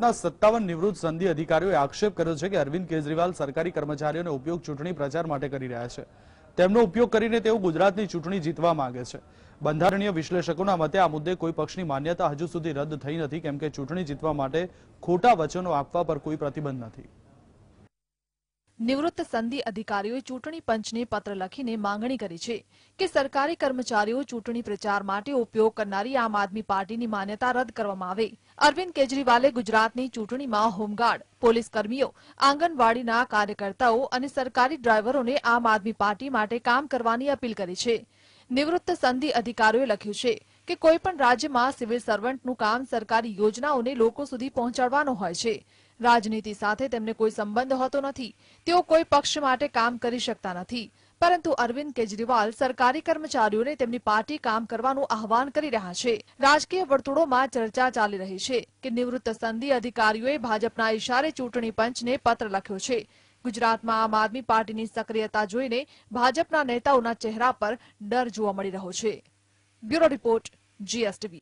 ના સત્તાવન નિવૃત્ત સંધિ અધિકારીઓએ આક્ષેપ કર્યો છે કે અરવિંદ કેજરીવાલ સરકારી કર્મચારીઓનો ઉપયોગ ચૂંટણી પ્રચાર માટે કરી રહ્યા છે. તેમનો ઉપયોગ કરીને તેઓ ગુજરાતની ચૂંટણી જીતવા માંગે છે. બંધારણીય વિશ્લેષકોના મતે આ મુદ્દે કોઈ પક્ષની માન્યતા હજુ સુધી રદ થઈ નથી, કેમ કે ચૂંટણી જીતવા માટે ખોટા વચનો આપવા પર કોઈ પ્રતિબંધ નથી. નિવૃત્ત સંધિ અધિકારીઓએ ચૂંટણી પંચને પત્ર લખીને માંગણી કરી છે કે સરકારી કર્મચારીઓ ચૂંટણી પ્રચાર માટે ઉપયોગ કરનારી આમ આદમી પાર્ટીની માન્યતા રદ કરવામાં આવે. અરવિંદ કેજરીવાલે ગુજરાતની ચૂંટણીમાં હોમગાર્ડ, પોલીસ કર્મીઓ, આંગણવાડીના કાર્યકર્તાઓ અને સરકારી ડ્રાઈવરોને આમ આદમી પાર્ટી માટે કામ કરવાની અપીલ કરી છે. નિવૃત્ત સંધિ અધિકારીઓએ લખ્યું છે કે કોઈપણ રાજ્યમાં સિવિલ સર્વન્ટનું કામ સરકારી યોજનાઓને લોકો સુધી પહોંચાડવાનું હોય છે. રાજનીતિ સાથે તેમને કોઈ સંબંધ હોતો નથી. તેઓ કોઈ પક્ષ માટે કામ કરી શકતા નથી. પરંતુ અરવિંદ કેજરીવાલ સરકારી કર્મચારીઓને તેમની પાર્ટી કામ કરવાનું આહવાન કરી રહ્યા છે. રાજકીય વર્તુળોમાં ચર્ચા ચાલી રહી છે કે નિવૃત્ત સંધિ અધિકારીઓએ ભાજપના ઇશારે ચૂંટણી પંચને પત્ર લખ્યો છે. ગુજરાતમાં આમ આદમી પાર્ટીની સક્રિયતા જોઈને ભાજપના નેતાઓના ચહેરા પર ડર જોવા મળી રહ્યો છે. Bureau report, GSTV.